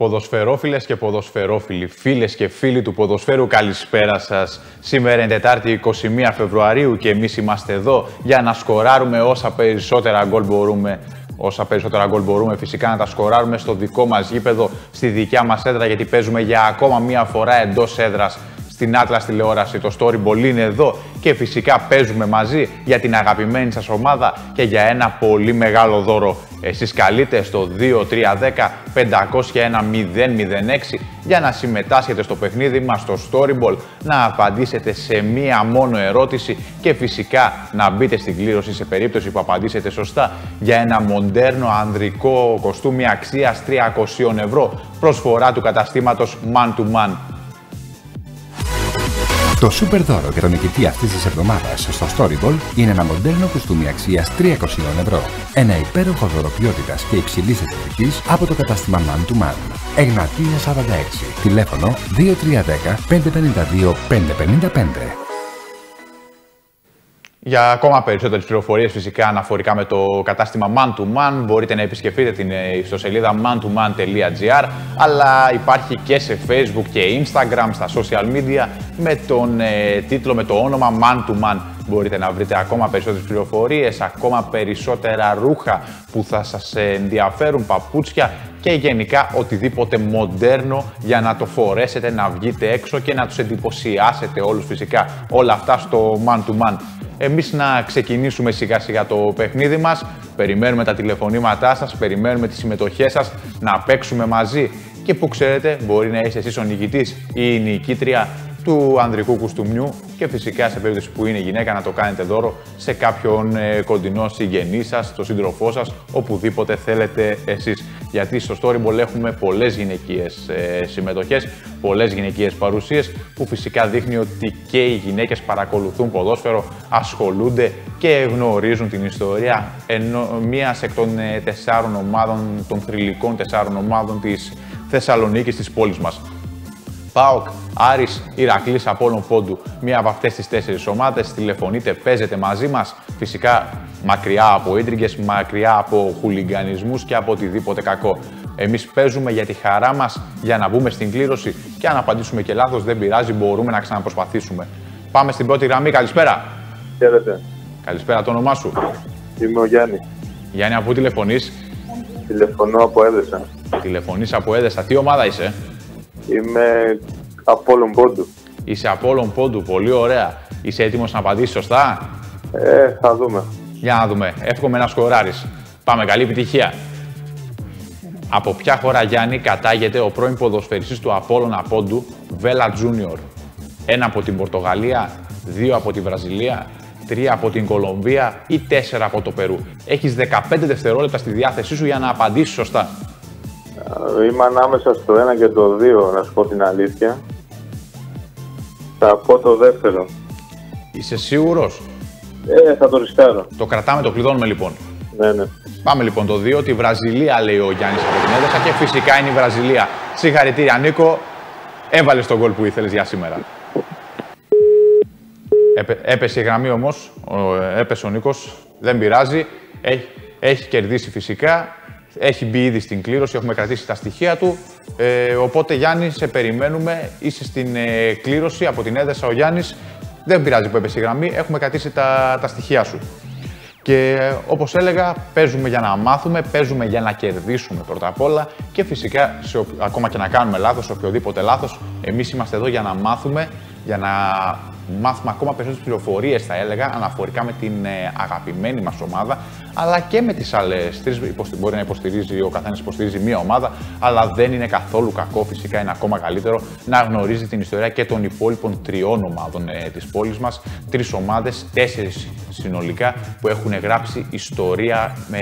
Ποδοσφαιρόφιλες και ποδοσφαιρόφιλοι, φίλες και φίλοι του ποδοσφαίρου, καλησπέρα σας. Σήμερα είναι Τετάρτη 21 Φεβρουαρίου και εμείς είμαστε εδώ για να σκοράρουμε όσα περισσότερα γκολ μπορούμε. Όσα περισσότερα γκολ μπορούμε φυσικά να τα σκοράρουμε στο δικό μας γήπεδο, στη δικιά μας έδρα, γιατί παίζουμε για ακόμα μία φορά εντός έδρας στην Atlas τηλεόραση. Το Storyball είναι εδώ και φυσικά παίζουμε μαζί για την αγαπημένη σας ομάδα και για ένα πολύ μεγάλο δώρο. Εσείς καλείτε στο 2310 501 006 για να συμμετάσχετε στο παιχνίδι μας στο Storyball, να απαντήσετε σε μία μόνο ερώτηση και φυσικά να μπείτε στην κλήρωση σε περίπτωση που απαντήσετε σωστά για ένα μοντέρνο ανδρικό κοστούμι αξίας 300 ευρώ προσφορά του καταστήματος Man to Man. Το σούπερ δώρο για τον νικητή αυτής της εβδομάδας στο Storyball είναι ένα μοντέρνο κουστούμι αξίας 300 ευρώ. Ένα υπέροχο δώρο ποιότητας και υψηλής αισθητική από το κατάστημα Man to Man. Εγνατία 46. Τηλέφωνο 2310 552 555. Για ακόμα περισσότερες πληροφορίες φυσικά αναφορικά με το κατάστημα Man to Man μπορείτε να επισκεφτείτε την ε, ιστοσελίδα mantoman.gr αλλά υπάρχει και σε Facebook και Instagram στα social media με τον ε, τίτλο, με το όνομα Man to Man. Μπορείτε να βρείτε ακόμα περισσότερες πληροφορίες, ακόμα περισσότερα ρούχα που θα σας ενδιαφέρουν, παπούτσια και γενικά οτιδήποτε μοντέρνο για να το φορέσετε, να βγείτε έξω και να τους εντυπωσιάσετε όλους φυσικά όλα αυτά στο Man to Man εμείς να ξεκινήσουμε σιγά σιγά το παιχνίδι μας. Περιμένουμε τα τηλεφωνήματά σας, περιμένουμε τις συμμετοχές σας, να παίξουμε μαζί. Και που ξέρετε, μπορεί να είσαι εσείς ο νικητής ή η νικήτρια του ανδρικού κουστούμιου και φυσικά σε περίπτωση που είναι γυναίκα να το κάνετε δώρο σε κάποιον ε, κοντινό συγγενή σας, στο σύντροφό σας, οπουδήποτε θέλετε εσείς. Γιατί στο Storyball έχουμε πολλές γυναικείες ε, συμμετοχές, πολλές γυναικείες παρουσίες που φυσικά δείχνει ότι και οι γυναίκες παρακολουθούν ποδόσφαιρο, ασχολούνται και γνωρίζουν την ιστορία ενώ μίας εκ των ε, τεσσάρων ομάδων, των θρηλυκών τεσσάρων ομάδων της Θεσσαλονίκης της πόλης μας. ΠΑΟΚ, Άρης, Ηρακλής, Απόλλων Πόντου. Μία από αυτές τις τέσσερις ομάδες τηλεφωνείτε, παίζετε μαζί μας. Φυσικά μακριά από ίντριγκες, μακριά από χουλιγκανισμούς και από οτιδήποτε κακό. Εμείς παίζουμε για τη χαρά μας, για να μπούμε στην κλήρωση και αν απαντήσουμε και λάθος δεν πειράζει, μπορούμε να ξαναπροσπαθήσουμε. Πάμε στην πρώτη γραμμή, καλησπέρα. Χαίρετε. Καλησπέρα, το όνομά σου. Είμαι ο Γιάννη. Γιάννη, από πού τηλεφωνείς; Τηλεφωνώ από Έδεσα. Τηλεφωνείς από Έδεσα. Τι ομάδα είσαι; Είμαι Απόλλων Πόντου. Είσαι Απόλλων Πόντου, πολύ ωραία. Είσαι έτοιμος να απαντήσεις σωστά; Ε, θα δούμε. Για να δούμε. Εύχομαι να σκοράρεις. Πάμε, καλή επιτυχία. Από ποια χώρα, Γιάννη, κατάγεται ο πρώην ποδοσφαιριστής του Απόλλων Πόντου, Βέλα Τζούνιορ; Ένα από την Πορτογαλία, δύο από τη Βραζιλία, τρία από την Κολομβία ή τέσσερα από το Περού; Έχεις 15 δευτερόλεπτα στη διάθεσή σου για να απαντήσεις σωστά. Είμαι ανάμεσα στο 1 και το 2, να σου πω την αλήθεια. Θα πω το δεύτερο. Είσαι σίγουρος; Ε, θα το ρισκάρω. Το κρατάμε, το κλειδώνουμε λοιπόν. Ναι, ναι. Πάμε λοιπόν το 2, τη Βραζιλία λέει ο Γιάννης από την έδεσα και φυσικά είναι η Βραζιλία. Συγχαρητήρια Νίκο, έβαλες τον γκολ που ήθελες για σήμερα. Έπε, έπεσε η γραμμή όμως, έπεσε ο Νίκος, δεν πειράζει, έχει, έχεις κερδίσει φυσικά έχει μπει ήδη στην κλήρωση, έχουμε κρατήσει τα στοιχεία του. Ε, οπότε Γιάννης, σε περιμένουμε. Είσαι στην ε, κλήρωση από την έδεσα ο Γιάννης. Δεν πειράζει που έπεσε η γραμμή, έχουμε κρατήσει τα, τα στοιχεία σου. Και ε, όπως έλεγα, παίζουμε για να μάθουμε, παίζουμε για να κερδίσουμε πρώτα απ' όλα και φυσικά, σε, ακόμα και να κάνουμε λάθος, οποιοδήποτε λάθος, εμείς είμαστε εδώ για να μάθουμε, για να μάθουμε ακόμα περισσότερες πληροφορίες, θα έλεγα, αναφορικά με την ε, αγαπημένη μας ομάδα, αλλά και με τις άλλες τρεις. Μπορεί να υποστηρίζει, ο καθένας υποστηρίζει μία ομάδα, αλλά δεν είναι καθόλου κακό, φυσικά είναι ακόμα καλύτερο να γνωρίζει την ιστορία και των υπόλοιπων τριών ομάδων ε, της πόλης μας. Τρεις ομάδες, τέσσερις συνολικά, που έχουν γράψει ιστορία με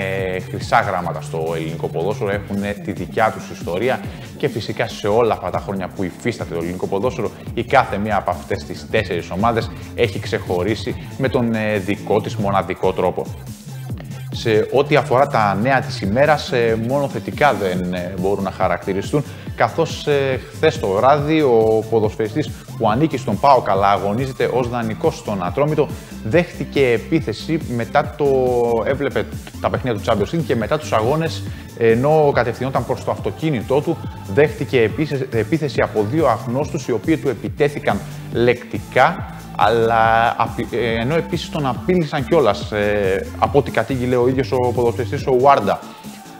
χρυσά γράμματα στο ελληνικό ποδόσφαιρο, έχουν τη δικιά τους ιστορία και φυσικά σε όλα αυτά τα χρόνια που υφίσταται το ελληνικό ποδόσφαιρο, η κάθε μία από αυτές τις τέσσερις ομάδες έχει ξεχωρίσει με τον ε, δικό της μοναδικό τρόπο. Σε ό,τι αφορά τα νέα της ημέρας, ε, μόνο θετικά δεν ε, μπορούν να χαρακτηριστούν. Καθώς ε, χθες το βράδυ ο ποδοσφαιριστής που ανήκει στον ΠΑΟ καλά αγωνίζεται ως δανεικός στον Ατρόμητο, δέχτηκε επίθεση μετά το έβλεπε τα παιχνίδια του Champions League και μετά τους αγώνες ενώ κατευθυνόταν προς το αυτοκίνητό του, δέχτηκε επίθεση από δύο αγνώστους οι οποίοι του επιτέθηκαν λεκτικά αλλά ε, ενώ επίσης τον απείλησαν κιόλας ε, από ό,τι κατήγγειλε ο ίδιος ο ποδοσφαιριστής ο Βάρντα.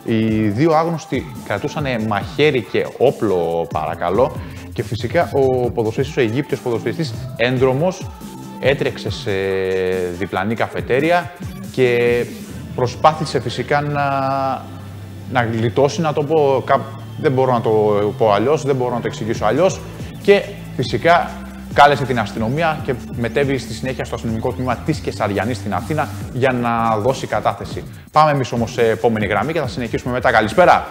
Οι δύο άγνωστοι κρατούσαν μαχαίρι και όπλο, παρακαλώ, και φυσικά ο ποδοσφαιριστής, ο Αιγύπτιος ποδοσφαιριστής, έντρομος, έτρεξε σε διπλανή καφετέρια και προσπάθησε φυσικά να, να γλιτώσει, να το πω, δεν μπορώ να το πω αλλιώς, δεν μπορώ να το εξηγήσω αλλιώς και φυσικά κάλεσε την αστυνομία και μετέβη στη συνέχεια στο αστυνομικό τμήμα της Κεσαριανής στην Αθήνα για να δώσει κατάθεση. Πάμε εμείς όμως σε επόμενη γραμμή και θα συνεχίσουμε μετά. Καλησπέρα.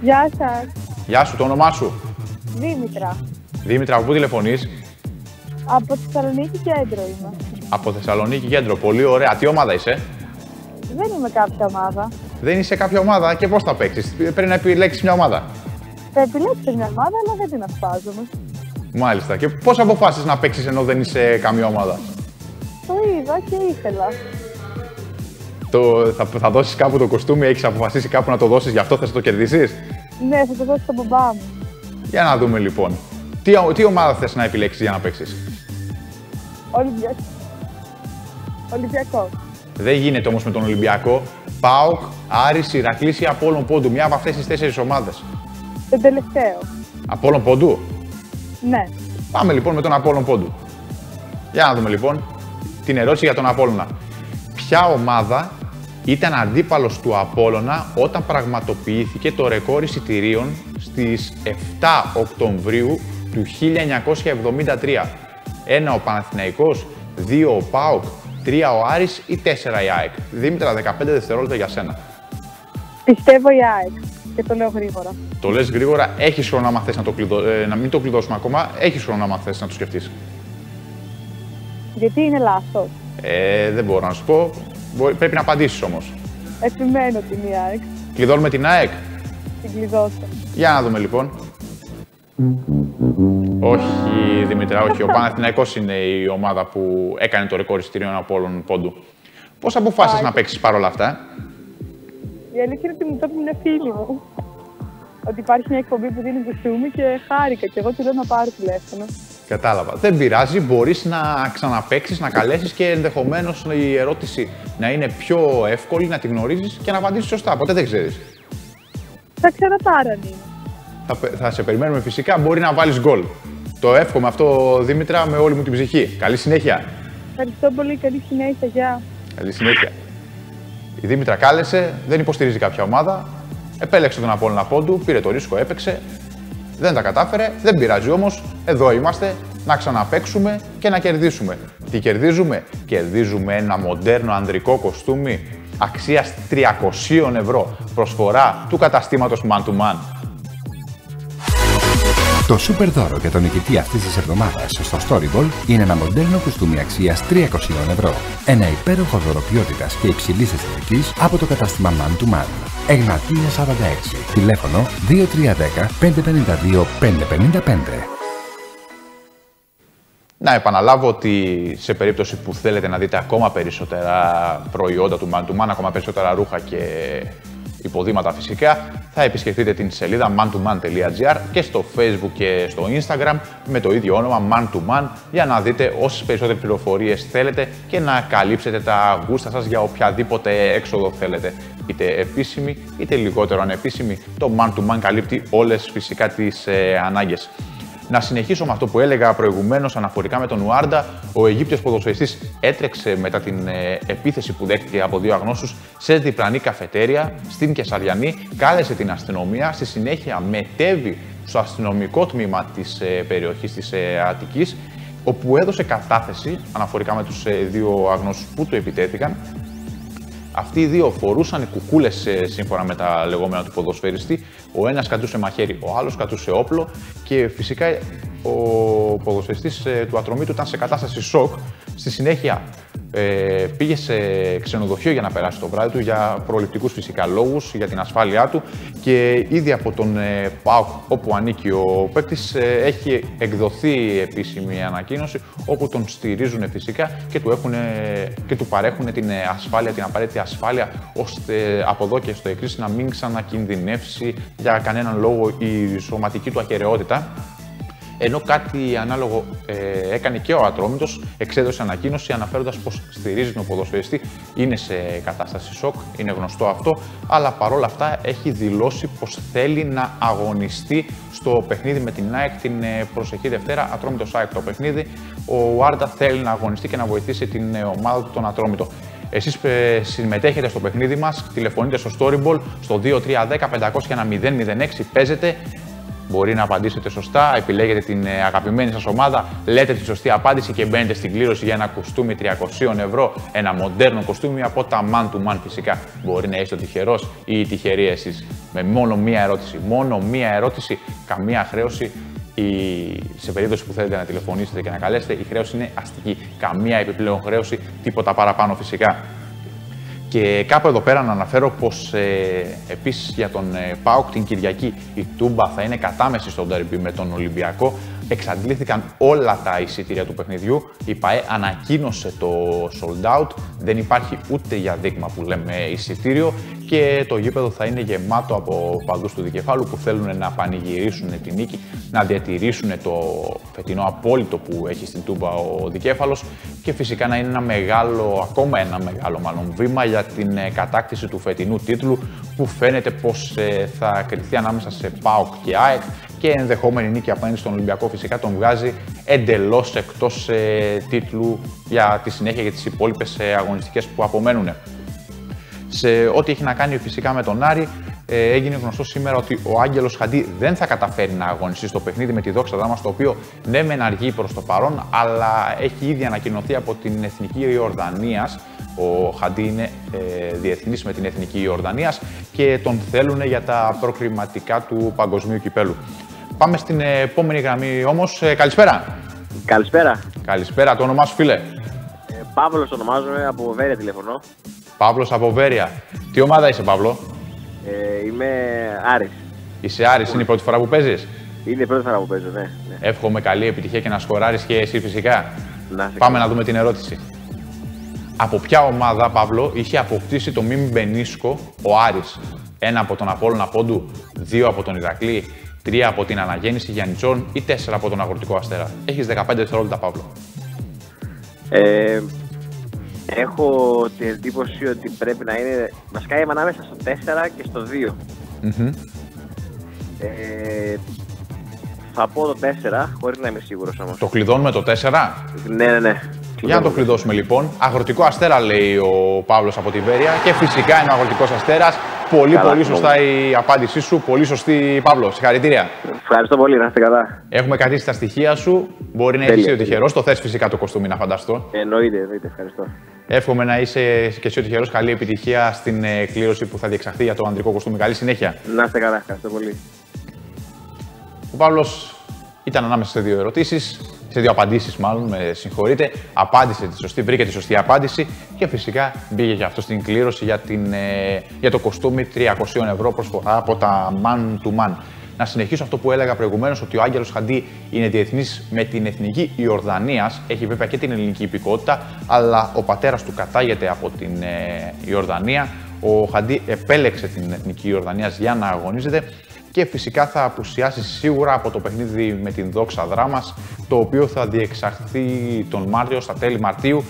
Γεια σας. Γεια σου, το όνομά σου. Δήμητρα. Δήμητρα, από πού τηλεφωνείς; Από Θεσσαλονίκη κέντρο είμαι. Από Θεσσαλονίκη κέντρο. Πολύ ωραία. Τι ομάδα είσαι; Δεν είμαι κάποια ομάδα. Δεν είσαι κάποια ομάδα; Και πώς θα παίξεις; Πρέπει να επιλέξεις μια ομάδα. Θα επιλέξω μια ομάδα, αλλά δεν την ασπάζομαι. Μάλιστα. Και πώς αποφάσισες να παίξεις ενώ δεν είσαι καμία ομάδα; Το είδα και ήθελα. Το, θα, θα δώσεις κάπου το κοστούμι, έχεις αποφασίσει κάπου να το δώσεις, γι' αυτό θα το κερδίσεις; Ναι, θα το δώσει στον μπαμπά μου. Για να δούμε λοιπόν. Τι, τι ομάδα θες να επιλέξεις για να παίξεις; Ολυμπιακό. Ολυμπιακό. Δεν γίνεται όμως με τον Ολυμπιακό. Πάοκ, Άρης, Ηρακλής ή Απόλλων Πόντου. Μια από αυτές τις τέσσερις ομάδες. Το τελευταίο. Απόλλων Πόντου; Ναι. Πάμε λοιπόν με τον Απόλλων Πόντου. Για να δούμε λοιπόν την ερώτηση για τον Απόλλωνα. Ποια ομάδα ήταν αντίπαλος του Απόλλωνα όταν πραγματοποιήθηκε το ρεκόρ εισιτηρίων στις 7 Οκτωβρίου του 1973. Ένα ο Παναθηναϊκός, δύο ο ΠΑΟΚ, τρία ο Άρης ή τέσσερα η ΑΕΚ; Δήμητρα, 15 δευτερόλεπτα για σένα. Πιστεύω η ΑΕΚ και το λέω γρήγορα. Το λες γρήγορα, έχεις χρόνο να θες να, το κλειδω... ε, να μην το κλειδώσουμε ακόμα, έχεις χρόνο να θες να το σκεφτείς. Γιατί είναι λάθος; Ε, δεν μπορώ να σου πω. Πρέπει να απαντήσεις όμως. Επιμένω την ΑΕΚ. Κλειδώνουμε την ΑΕΚ; Την κλειδώσω. Για να δούμε λοιπόν. όχι, Δημητρά, όχι. Ο Παναθηναϊκός είναι η ομάδα που έκανε το ρεκόρ εισιτηρίων από όλων πόντου. Πώς αποφάσισες να παίξεις παρόλα αυτά, η αλήθεια είναι ότι μου το είναι φίλη μου. Ότι υπάρχει μια εκπομπή που δίνει κουστούμι και χάρηκα και εγώ του λέω να πάρω τηλέφωνο. Κατάλαβα. Δεν πειράζει, μπορείς να ξαναπέξει, να καλέσεις και ενδεχομένως η ερώτηση να είναι πιο εύκολη, να τη γνωρίζεις και να απαντήσεις σωστά. Ποτέ δεν ξέρεις. Θα ξέρω πάρα αν είναι. Θα, θα σε περιμένουμε φυσικά. Μπορεί να βάλεις γκολ. Το εύχομαι αυτό, Δήμητρα, με όλη μου την ψυχή. Καλή συνέχεια. Ευχαριστώ πολύ. Καλή συνέχεια. Γεια. Καλή συνέχεια. Η Δήμητρα κάλεσε, δεν υποστηρίζει κάποια ομάδα. Επέλεξε τον Απόλλωνα πόντου, πήρε το ρίσκο, έπαιξε. Δεν τα κατάφερε, δεν πειράζει όμως. Εδώ είμαστε να ξαναπέξουμε και να κερδίσουμε. Τι κερδίζουμε, κερδίζουμε ένα μοντέρνο ανδρικό κοστούμι αξίας 300 ευρώ. Προσφορά του καταστήματος Man to Man. Το σούπερ δώρο για τον νικητή αυτής της εβδομάδας στο Storyball είναι ένα μοντέρνο κουστούμι αξίας 300 ευρώ. Ένα υπέροχο δώρο ποιότητας και υψηλής αισθητικής από το κατάστημα Man to Man. Εγνατία 46. Τηλέφωνο 2310 552 555. Να επαναλάβω ότι σε περίπτωση που θέλετε να δείτε ακόμα περισσότερα προϊόντα του Man to Man, ακόμα περισσότερα ρούχα και υποδήματα φυσικά, θα επισκεφτείτε την σελίδα mantoman.gr και στο facebook και στο instagram με το ίδιο όνομα man to man για να δείτε όσες περισσότερες πληροφορίες θέλετε και να καλύψετε τα γούστα σας για οποιαδήποτε έξοδο θέλετε. Είτε επίσημη είτε λιγότερο ανεπίσημη, το man to man καλύπτει όλες φυσικά τις ε, ανάγκες. Να συνεχίσω με αυτό που έλεγα προηγουμένως αναφορικά με τον Ουάρντα. Ο Αιγύπτιος ποδοσφαιριστής έτρεξε μετά την ε, επίθεση που δέχτηκε από δύο αγνώστους σε διπλανή καφετέρια στην Κεσαριανή. Κάλεσε την αστυνομία. Στη συνέχεια μετέβη στο αστυνομικό τμήμα της ε, περιοχής της ε, Αττικής όπου έδωσε κατάθεση αναφορικά με τους δύο αγνώστους που του επιτέθηκαν αυτοί οι δύο φορούσαν κουκούλες σύμφωνα με τα λεγόμενα του ποδοσφαιριστή. Ο ένας κατούσε μαχαίρι, ο άλλος κατούσε όπλο και φυσικά ο ποδοσφαιριστής ε, του ατρωμίτου ήταν σε κατάσταση σοκ. Στη συνέχεια ε, πήγε σε ξενοδοχείο για να περάσει το βράδυ του για προληπτικούς φυσικά λόγους, για την ασφάλειά του και ήδη από τον ε, ΠΑΟΚ όπου ανήκει ο παίκτης ε, έχει εκδοθεί επίσημη ανακοίνωση όπου τον στηρίζουν φυσικά και του, έχουν, και του παρέχουν την ασφάλεια, την απαραίτητη ασφάλεια ώστε από εδώ και στο εξή να μην ξανακινδυνεύσει για κανέναν λόγο η σωματική του ακαιρεότητα ενώ κάτι ανάλογο ε, έκανε και ο Ατρόμητος, εξέδωσε ανακοίνωση αναφέροντας πως στηρίζει τον ποδοσφαιριστή. Είναι σε κατάσταση σοκ, είναι γνωστό αυτό, αλλά παρόλα αυτά έχει δηλώσει πως θέλει να αγωνιστεί στο παιχνίδι με την ΑΕΚ την ε, προσεχή Δευτέρα. Ατρόμητος ΑΕΚ το παιχνίδι. Ο Άρντα θέλει να αγωνιστεί και να βοηθήσει την ε, ομάδα του τον Ατρόμητο. Εσείς ε, συμμετέχετε στο παιχνίδι μας, τηλεφωνείτε στο Storyball στο 2310 500 006, παίζετε μπορεί να απαντήσετε σωστά, επιλέγετε την ε, αγαπημένη σας ομάδα, λέτε τη σωστή απάντηση και μπαίνετε στην κλήρωση για ένα κουστούμι 300 ευρώ, ένα μοντέρνο κουστούμι από τα man to man φυσικά. Μπορεί να είστε ο τυχερός ή η τυχερή εσείς. Με μόνο μία ερώτηση, μόνο μία ερώτηση, καμία χρέωση η... σε περίπτωση που θέλετε να τηλεφωνήσετε και να καλέσετε, η χρέωση είναι αστική. Καμία επιπλέον χρέωση, τίποτα παραπάνω φυσικά. Και κάπου εδώ πέρα να αναφέρω πως ε, επίσης για τον ε, ΠΑΟΚ την Κυριακή η Τούμπα θα είναι κατάμεση στον τέρμπι με τον Ολυμπιακό. Εξαντλήθηκαν όλα τα εισιτήρια του παιχνιδιού. Η ΠαΕ ανακοίνωσε το sold out. Δεν υπάρχει ούτε για δείγμα που λέμε εισιτήριο και το γήπεδο θα είναι γεμάτο από παντού του δικεφάλου που θέλουν να πανηγυρίσουν την νίκη, να διατηρήσουν το φετινό απόλυτο που έχει στην Τούμπα ο δικέφαλος και φυσικά να είναι ένα μεγάλο, ακόμα ένα μεγάλο μάλλον βήμα για την ε, κατάκτηση του φετινού τίτλου που φαίνεται πως ε, θα κριθεί ανάμεσα σε ΠΑΟΚ και ΑΕΚ και ενδεχόμενη νίκη απέναντι στον Ολυμπιακό φυσικά τον βγάζει εντελώς εκτός ε, τίτλου για τη συνέχεια για τις υπόλοιπες αγωνιστικές που απομένουν σε ό,τι έχει να κάνει φυσικά με τον Άρη. Ε, έγινε γνωστό σήμερα ότι ο Άγγελος Χαντί δεν θα καταφέρει να αγωνιστεί στο παιχνίδι με τη δόξα δράμα, το οποίο ναι, μεν αργεί προς το παρόν, αλλά έχει ήδη ανακοινωθεί από την Εθνική Ιορδανίας. Ο Χαντί είναι ε, διεθνής με την Εθνική Ιορδανίας και τον θέλουν για τα προκριματικά του παγκοσμίου κυπέλου. Πάμε στην επόμενη γραμμή όμως. Ε, καλησπέρα. Καλησπέρα. Καλησπέρα, το όνομά σου, φίλε. Ε, Παύλος ονομάζομαι, από Βέρεια τηλεφωνώ. Παύλος από Βέρεια. Τι ομάδα είσαι, Παύλο; Ε, είμαι Άρης. Είσαι Άρης, είναι η πρώτη φορά που παίζεις; Είναι η πρώτη φορά που παίζω, ναι. ναι. Εύχομαι καλή επιτυχία και να σκοράρεις και εσύ φυσικά. Να, Πάμε να δούμε την ερώτηση. Από ποια ομάδα, Παύλο, είχε αποκτήσει το Μίμη Μπενίσκο ο Άρης; Ένα από τον Απόλλωνα Πόντου, δύο από τον Ηρακλή, τρία από την Αναγέννηση Γιάννητσών ή τέσσερα από τον Αγροτικό Αστέρα. Έχεις 15 δευτερόλεπτα, Παύλο. Ε, Έχω την εντύπωση ότι πρέπει να είναι. Βασικά είμαι ανάμεσα στο 4 και στο 2. Mm-hmm. Ε, θα πω το 4, χωρίς να είμαι σίγουρος όμως. Το κλειδώνουμε το 4. Ναι, ναι, ναι. Για να το κλειδώσουμε λοιπόν. Αγροτικό αστέρα λέει ο Παύλος από τη Βέρεια και φυσικά είναι ο αγροτικός αστέρας. Πολύ, πολύ σωστά η απάντησή σου. Πολύ σωστή, Παύλο. Συγχαρητήρια. Ευχαριστώ πολύ, να είστε καλά. Έχουμε κρατήσει τα στοιχεία σου. Μπορεί να είσαι ο τυχερό. Το θες φυσικά το κοστούμι, να φανταστώ. Εννοείται, εννοείται. Ευχαριστώ. Εύχομαι να είσαι και εσύ ο τυχερό. Καλή επιτυχία στην ε, κλήρωση που θα διεξαχθεί για το ανδρικό κοστούμι. Καλή συνέχεια. Να είστε καλά. Ευχαριστώ πολύ. Ο Παύλος ήταν ανάμεσα σε δύο ερωτήσεις σε δύο απαντήσεις, μάλλον, με συγχωρείτε. Απάντησε τη σωστή, βρήκε τη σωστή απάντηση και φυσικά μπήκε και αυτό στην κλήρωση για, την, ε, για το κοστούμι 300 ευρώ προσφορά από τα Man to Man. Να συνεχίσω αυτό που έλεγα προηγουμένως, ότι ο Άγγελος Χαντί είναι διεθνής με την εθνική Ιορδανίας. Έχει βέβαια και την ελληνική υπηκότητα, αλλά ο πατέρας του κατάγεται από την ε, Ιορδανία. Ο Χαντί επέλεξε την εθνική Ιορδανίας για να αγωνίζεται και φυσικά θα απουσιάσει σίγουρα από το παιχνίδι με την Δόξα Δράμας, το οποίο θα διεξαχθεί τον Μάρτιο, στα τέλη Μαρτίου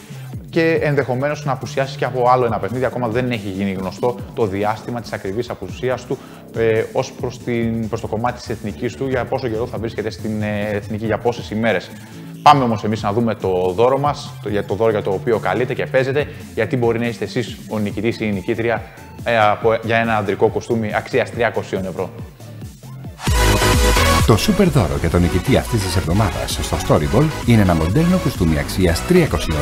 και ενδεχομένως να απουσιάσει και από άλλο ένα παιχνίδι. Ακόμα δεν έχει γίνει γνωστό το διάστημα της ακριβής απουσίας του ε, ως προς, την, προς το κομμάτι της εθνικής του, για πόσο καιρό θα βρίσκεται στην ε, εθνική, για πόσες ημέρες. Πάμε όμως εμείς να δούμε το δώρο μας, το, για το δώρο για το οποίο καλείτε και παίζετε, γιατί μπορεί να είστε εσείς ο νικητής ή η νικήτρια ε, για ένα αντρικό κοστούμι αξίας 300 ευρώ. Το σούπερ δώρο για τον νικητή αυτής της εβδομάδας στο Storyball είναι ένα μοντέρνο κουστούμι αξίας 300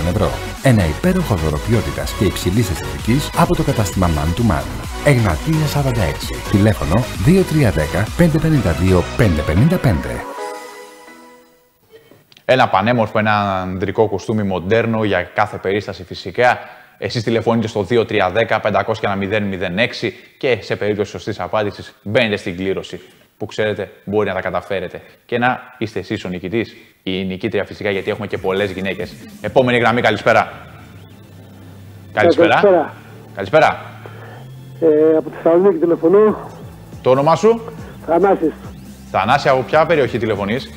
ευρώ. Ένα υπέροχο δώρο ποιότητας και υψηλής αισθητικής από το κατάστημα Man to Man. Εγνατία 46. Τηλέφωνο 2310 552 555. Ένα πανέμορφο, ένα ανδρικό κουστούμι μοντέρνο για κάθε περίσταση φυσικά. Εσείς τηλεφωνείτε στο 2310 500 006 και σε περίπτωση σωστής απάντησης μπαίνετε στην κλήρωση που ξέρετε μπορεί να τα καταφέρετε. Και να είστε εσείς ο νικητής ή η νικήτρια φυσικά γιατί έχουμε και πολλές γυναίκες. Επόμενη γραμμή, καλησπέρα. Καλησπέρα. Καλησπέρα. Καλησπέρα. Ε, από τη Θεσσαλονίκη τηλεφωνώ. Το όνομά σου, Θανάσης. Θανάση, από ποια περιοχή τηλεφωνείς,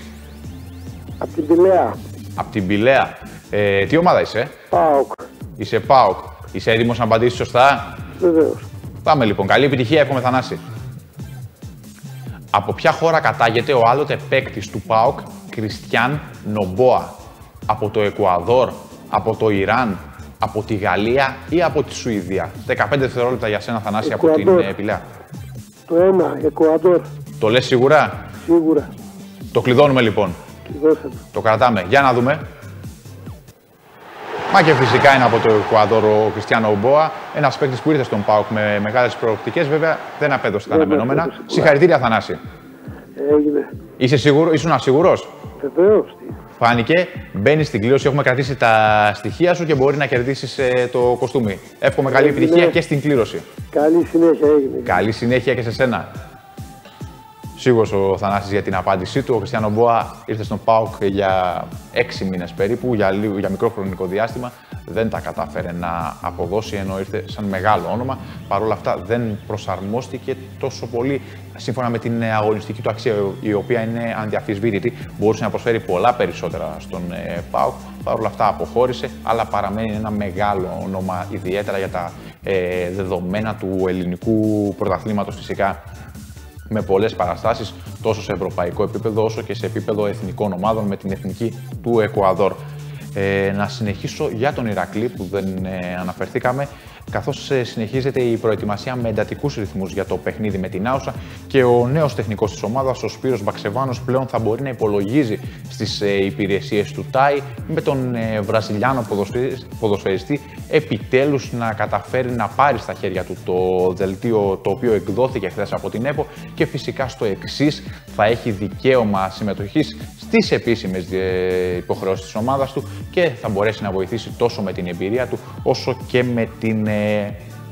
Από την Πηλαία. από την Πηλαία. Ε, τι ομάδα είσαι, ΠΑΟΚ. είσαι ΠΑΟΚ. Είσαι έτοιμος να απαντήσεις σωστά; Βεβαίως. Πάμε λοιπόν. Καλή επιτυχία, εύχομαι Θανάση. Από ποια χώρα κατάγεται ο άλλοτε παίκτης του ΠΑΟΚ, Κριστιαν Νομπόα; Από το Εκουαδόρ, από το Ιράν, από τη Γαλλία ή από τη Σουηδία; 15 δευτερόλεπτα για σένα, Θανάση, από την Εκουαδόρ. ε, Πηλαία. Το ένα, Εκουαδόρ. Το λες σίγουρα; Σίγουρα. Το κλειδώνουμε λοιπόν. Και δώσαμε. Το κρατάμε. Για να δούμε. Μα και φυσικά είναι από το Εκουαδόρ ο Κριστιανό Ομπόα. Ένας παίκτης που ήρθε στον Πάουκ με μεγάλες προοπτικές. Βέβαια δεν απέδωσε τα Δεν αναμενόμενα. απέδωσε πολλά. Συγχαρητήρια, Θανάση. Έγινε. Είσαι σίγουρο, ήσουν ασίγουρος; Βεβαίως. τι. Φάνηκε, μπαίνεις στην κλήρωση. Έχουμε κρατήσει τα στοιχεία σου και μπορεί να κερδίσεις το κοστούμι. Εύχομαι καλή Έγινε. επιτυχία και στην κλήρωση. Καλή συνέχεια έγινε. Καλή συνέχεια και σε σένα. Σίγουρος ο Θανάσης για την απάντησή του. Ο Χριστιανό Μπόα ήρθε στον ΠΑΟΚ για έξι μήνες περίπου, για, λίγο, για μικρό χρονικό διάστημα. Δεν τα κατάφερε να αποδώσει, ενώ ήρθε σαν μεγάλο όνομα. Παρ' όλα αυτά δεν προσαρμόστηκε τόσο πολύ σύμφωνα με την αγωνιστική του αξία, η οποία είναι ανδιαφυσβήτητη. Μπορούσε να προσφέρει πολλά περισσότερα στον ε, ΠΑΟΚ. Παρ' όλα αυτά αποχώρησε, αλλά παραμένει ένα μεγάλο όνομα, ιδιαίτερα για τα ε, δεδομένα του ελληνικού πρωταθλήματος φυσικά με πολλές παραστάσεις τόσο σε ευρωπαϊκό επίπεδο όσο και σε επίπεδο εθνικών ομάδων με την εθνική του Εκουαδόρ. Ε, να συνεχίσω για τον Ηρακλή που δεν ε, αναφερθήκαμε καθώς ε, συνεχίζεται η προετοιμασία με εντατικούς ρυθμούς για το παιχνίδι με την Άουσα και ο νέος τεχνικός της ομάδας, ο Σπύρος Μπαξεβάνος, πλέον θα μπορεί να υπολογίζει στις ε, υπηρεσίες του ΤΑΙ με τον ε, Βραζιλιάνο ποδοσφαιρισ- ποδοσφαιριστή επιτέλους να καταφέρει να πάρει στα χέρια του το δελτίο το οποίο εκδόθηκε χθες από την ΕΠΟ και φυσικά στο εξής θα έχει δικαίωμα συμμετοχής στις επίσημες ε, υποχρεώσεις της ομάδας του και θα μπορέσει να βοηθήσει τόσο με την εμπειρία του όσο και με την ε,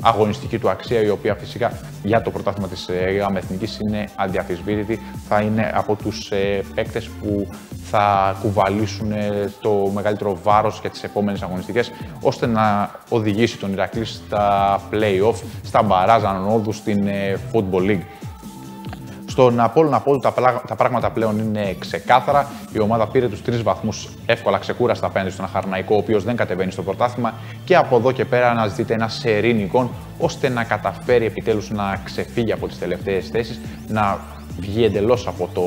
αγωνιστική του αξία, η οποία φυσικά για το πρωτάθλημα της ε, ΓΑΜ Εθνικής είναι αδιαφυσβήτητη. Θα είναι από τους ε, παίκτες που θα κουβαλήσουν ε, το μεγαλύτερο βάρος για τις επόμενες αγωνιστικές, ώστε να οδηγήσει τον Ηρακλή στα play-off, στα μπαράζ ανόδου στην ε, Football League. Στον Απόλλωνα Απόλλου τα, πλά- τα πράγματα πλέον είναι ξεκάθαρα. Η ομάδα πήρε τους τρεις βαθμούς εύκολα ξεκούραστα απέναντι στον Αχαρναϊκό, ο οποίος δεν κατεβαίνει στο πρωτάθλημα. Και από εδώ και πέρα αναζητείται ένα σερή νικών, ώστε να καταφέρει επιτέλους να ξεφύγει από τις τελευταίες θέσεις, να βγει εντελώς από το,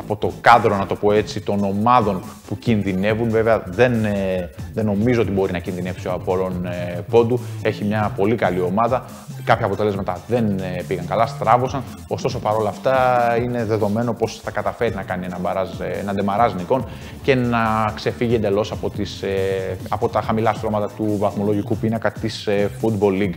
από το κάδρο, να το πω έτσι, των ομάδων που κινδυνεύουν. Βέβαια, δεν, ε, δεν νομίζω ότι μπορεί να κινδυνεύσει ο Απόλλων ε, Πόντου. Έχει μια πολύ καλή ομάδα. Κάποια αποτελέσματα δεν ε, πήγαν καλά, στράβωσαν. Ωστόσο, παρόλα αυτά, είναι δεδομένο πω θα καταφέρει να κάνει ένα, μπαράζ, ε, ένα ντεμαράζ νικών και να ξεφύγει εντελώς από, τις, ε, από τα χαμηλά στρώματα του βαθμολογικού πίνακα της Football League.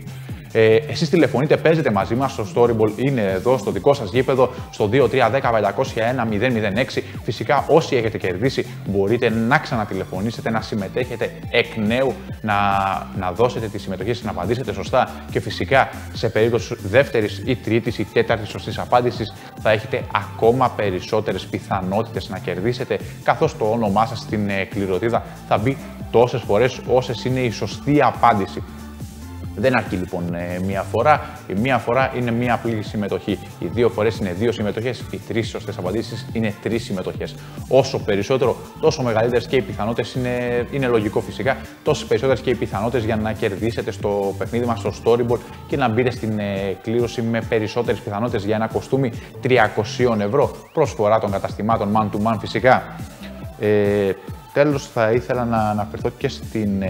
Ε, Εσείς τηλεφωνείτε, παίζετε μαζί μας στο Storyball, είναι εδώ στο δικό σας γήπεδο, στο 2310 501 006. Φυσικά, όσοι έχετε κερδίσει, μπορείτε να ξανατηλεφωνήσετε, να συμμετέχετε εκ νέου, να, να δώσετε τη συμμετοχή σας, να απαντήσετε σωστά. Και φυσικά, σε περίπτωση δεύτερης ή τρίτης ή τέταρτης σωστής απάντησης, θα έχετε ακόμα περισσότερες πιθανότητες να κερδίσετε, καθώς το όνομά σας στην ε, κληροτίδα θα μπει τόσες φορές όσες είναι η σωστή απάντηση. Δεν αρκεί λοιπόν ε, μία φορά. Η μία φορά είναι μία απλή συμμετοχή. Οι δύο φορές είναι δύο συμμετοχές. Οι τρεις σωστές απαντήσεις είναι τρεις συμμετοχές. Όσο περισσότερο, τόσο μεγαλύτερες και οι πιθανότητες είναι, είναι λογικό φυσικά. Τόσες περισσότερες και οι πιθανότητες για να κερδίσετε στο παιχνίδι μας στο Storyboard και να μπείτε στην ε, κλήρωση με περισσότερες πιθανότητες για ένα κοστούμι 300 ευρώ. Προσφορά των καταστημάτων man to man φυσικά. Ε, τέλος θα ήθελα να αναφερθώ και στην ε,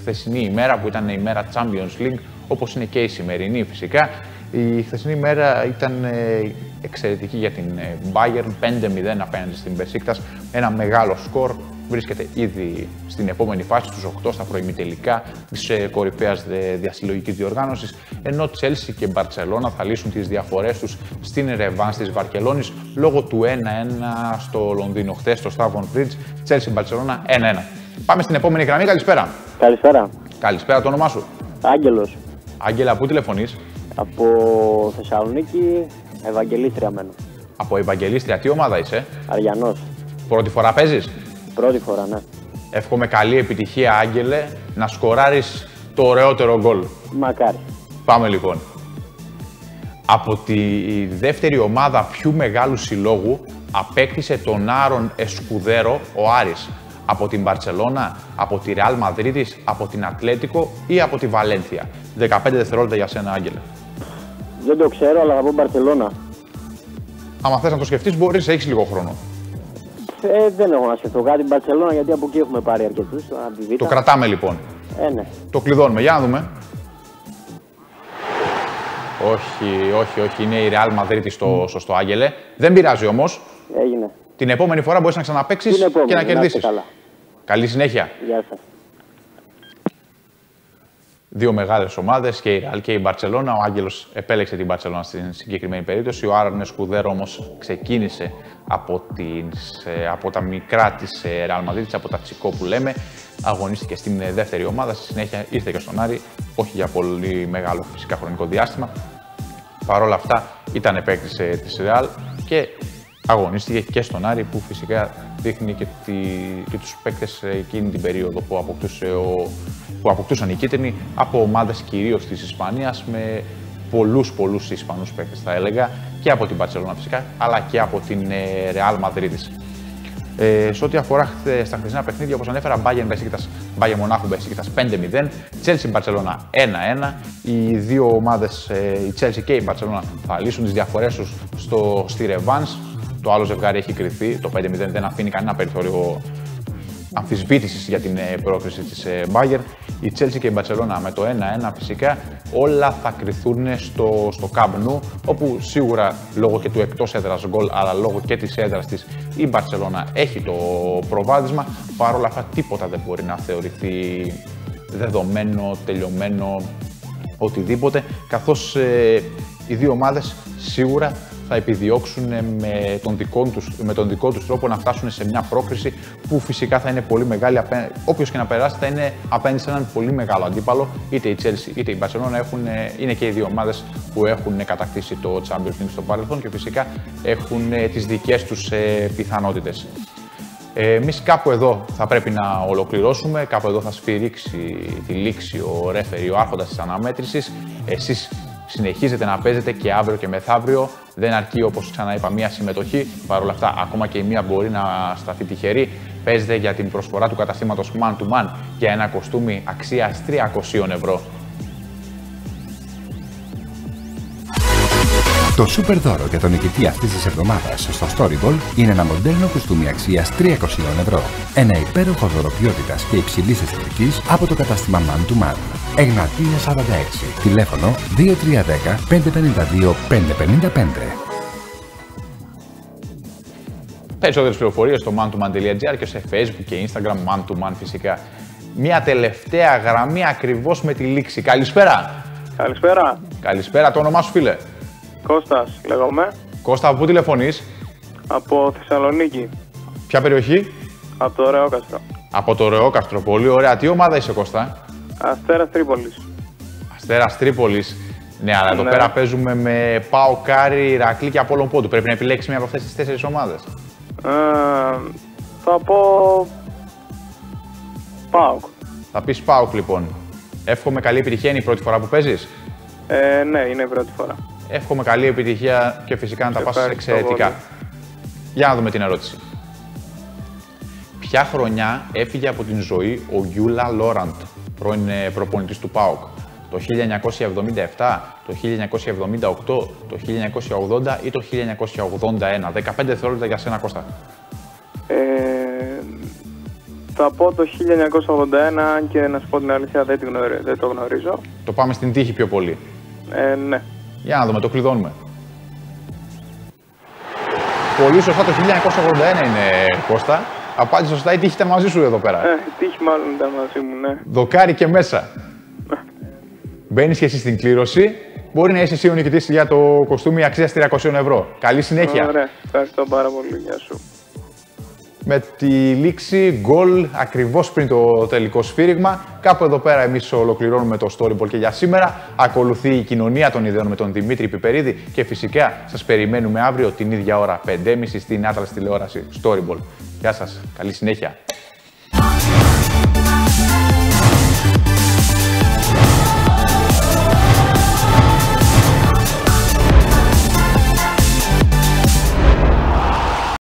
χθεσινή ημέρα που ήταν η ημέρα Champions League όπως είναι και η σημερινή φυσικά. Η χθεσινή ημέρα ήταν ε, εξαιρετική για την ε, Bayern 5-0 απέναντι στην Besiktas. Ένα μεγάλο σκορ βρίσκεται ήδη στην επόμενη φάση, στους 8 στα προημιτελικά της ε, κορυφαίας δε- διασυλλογικής διοργάνωσης, ενώ Τσέλσι και Μπαρτσελώνα θα λύσουν τις διαφορές τους στην ρεβάνς της Βαρκελόνης λόγω του 1-1 στο Λονδίνο. Χθες στο Stavon Bridge, Τσέλσι Μπαρτσελώνα 1-1. Πάμε στην επόμενη γραμμή, καλησπέρα. Καλησπέρα. Καλησπέρα, το όνομά σου; Άγγελος. Άγγελα, πού τηλεφωνείς; Από Θεσσαλονίκη, Ευαγγελίστρια μένω. Από Ευαγγελίστρια, τι ομάδα είσαι; Αριανός. Πρώτη φορά παίζεις; Πρώτη φορά, ναι. Εύχομαι καλή επιτυχία, Άγγελε, να σκοράρεις το ωραιότερο γκολ. Μακάρι. Πάμε λοιπόν. Από τη δεύτερη ομάδα πιο μεγάλου συλλόγου απέκτησε τον Άρον Εσκουδέρο ο Άρης. Από την Μπαρτσελώνα, από τη Ρεάλ Μαδρίτης, από την Ατλέτικο ή από τη Βαλένθια. 15 δευτερόλεπτα για σένα, Άγγελε. Δεν το ξέρω, αλλά θα πω Μπαρσελόνα. Άμα θες να το σκεφτείς, μπορείς, έχεις λίγο χρόνο. Ε, δεν έχω να σκεφτώ κάτι Μπαρσελόνα, γιατί από εκεί έχουμε πάρει αρκετούς. Από τη Β. Το κρατάμε λοιπόν. Ε, ναι. Το κλειδώνουμε. Για να δούμε. Όχι, όχι, όχι. Είναι η Real Madrid στο σωστό, Άγγελε. Δεν πειράζει όμως. Έγινε. Την επόμενη φορά μπορείς να ξαναπέξει Την επόμενη, και να είστε κερδίσεις. Καλά. Καλή συνέχεια. Γεια σας. Δύο μεγάλες ομάδες και η Real και η Barcelona. Ο Άγγελος επέλεξε την Barcelona στην συγκεκριμένη περίπτωση. Ο Άρον Σκουδέρο όμως ξεκίνησε από, τις, ε, από τα μικρά της Real Madrid, από τα τσικό που λέμε. Αγωνίστηκε στην ε, δεύτερη ομάδα. Στη συνέχεια ήρθε και στον Άρη. Όχι για πολύ μεγάλο φυσικά χρονικό διάστημα. Παρ' όλα αυτά ήταν παίκτη της Real και αγωνίστηκε και στον Άρη που φυσικά δείχνει και, τη, και τους παίκτες εκείνη την περίοδο που, αποκτούσε ο, που αποκτούσαν οι κίτρινοι από ομάδες κυρίως της Ισπανίας με πολλούς πολλούς Ισπανούς παίκτες θα έλεγα και από την Barcelona φυσικά αλλά και από την ε, Real Madrid. Ε, σε ό,τι αφορά χθε- στα χθεσινά παιχνίδια, όπως ανέφερα, Bayern Besiktas, Bayern Μονάχου Besiktas 5-0, Chelsea Barcelona 1-1. Οι δύο ομάδες, η Chelsea και η Barcelona, θα λύσουν τις διαφορές τους στο, στη Revans. Το άλλο ζευγάρι έχει κρυθεί. Το 5-0 δεν αφήνει κανένα περιθώριο αμφισβήτησης για την ε, πρόκριση της Bayern. Η Chelsea και η Barcelona με το 1-1 φυσικά όλα θα κρυθούν στο, στο Camp Nou, όπου σίγουρα λόγω και του εκτός έδρας γκολ, αλλά λόγω και της έδρας της η Barcelona έχει το προβάδισμα. Παρ' όλα αυτά, τίποτα δεν μπορεί να θεωρηθεί δεδομένο, τελειωμένο, οτιδήποτε, καθώς ε, οι δύο ομάδες σίγουρα θα επιδιώξουν με τον, δικό τους, με τον δικό τους τρόπο να φτάσουν σε μια πρόκριση που φυσικά θα είναι πολύ μεγάλη. απέ- Όποιος και να περάσει θα είναι απέναντι σε έναν πολύ μεγάλο αντίπαλο. Είτε η Chelsea είτε η Barcelona έχουν, ε, είναι και οι δύο ομάδες που έχουν κατακτήσει το Champions League στο παρελθόν και φυσικά έχουν ε, τις δικές τους ε, πιθανότητες. Ε, Εμείς κάπου εδώ θα πρέπει να ολοκληρώσουμε. Κάπου εδώ θα σφυρίξει τη λήξη ο ρέφερη, ο άρχοντας της αναμέτρησης. Εσείς συνεχίζετε να παίζετε και αύριο και μεθαύριο. Δεν αρκεί όπως ξαναείπα μία συμμετοχή. Παρ' όλα αυτά, ακόμα και η μία μπορεί να σταθεί τυχερή. Παίζετε για την προσφορά του καταστήματος Man to Man για ένα κοστούμι αξίας 300 ευρώ. Το σούπερ δώρο για τον νικητή αυτής της εβδομάδας στο Storyball είναι ένα μοντέρνο κουστούμι αξίας 300 ευρώ. Ένα υπέροχο δώρο ποιότητας και υψηλής αισθητικής από το κατάστημα Man to Man. Εγνατία 46. Τηλέφωνο 2310 552 555. Περισσότερε πληροφορίες στο mantoman.gr και σε facebook και instagram man to man φυσικά. Μια τελευταία γραμμή ακριβώς με τη λήξη. Καλησπέρα. Καλησπέρα. Καλησπέρα, το όνομά σου φίλε. Κώστας λέγομαι. Κώστα, από πού τηλεφωνείς, Από Θεσσαλονίκη. ποια περιοχή, Από το Ωραιόκαστρο. από το Ωραιόκαστρο. Πολύ ωραία. Τι ομάδα είσαι, Κώστα, Αστέρας Τρίπολης. Αστέρας Τρίπολης. Ναι, αλλά εδώ Ναι. πέρα παίζουμε με ΠΑΟΚ, Άρη, Ηρακλή και Απόλλων Πόντου. Πρέπει να επιλέξεις μια από αυτές τις τέσσερις ομάδες. Ε, θα πω... ΠΑΟΚ. Θα πεις Πάοκ λοιπόν. Εύχομαι καλή επιτυχία. Είναι η πρώτη φορά που παίζεις; Ε, ναι, είναι η πρώτη φορά. Εύχομαι καλή επιτυχία και φυσικά να τα πας Ευχαριστώ εξαιρετικά. πολύ. Για να δούμε την ερώτηση. Ποια χρονιά έφυγε από την ζωή ο Γιούλα Λόραντ, πρώην ε, προπονητής του ΠΑΟΚ; Το 1977, το 1978, το 1980 ή το 1981. 15 δευτερόλεπτα για σένα Κώστα. Ε, θα πω το 1981, αν και να σου πω την αλήθεια δεν, την γνωρι- δεν το γνωρίζω. Το πάμε στην τύχη πιο πολύ. Ε, ναι. Για να δούμε, το κλειδώνουμε. Πολύ σωστά το 1981 είναι Κώστα. Απάντησε σωστά, η τύχη ήταν μαζί σου εδώ πέρα. Ε, η τύχη μάλλον ήταν μαζί μου, ναι. Δοκάρι και μέσα. Μπαίνεις και εσύ στην κλήρωση. Μπορεί να είσαι εσύ ο νικητής για το κοστούμι αξίας 300 ευρώ. Καλή συνέχεια. Ωραία, ευχαριστώ πάρα πολύ. Γεια σου. Με τη λήξη γκολ ακριβώς πριν το τελικό σφύριγμα. Κάπου εδώ πέρα εμείς ολοκληρώνουμε το Storyboard και για σήμερα. Ακολουθεί η κοινωνία των ιδεών με τον Δημήτρη Πιπερίδη και φυσικά σας περιμένουμε αύριο την ίδια ώρα 5.30 στην Άτρας τηλεόραση Storyboard. Γεια σας, καλή συνέχεια.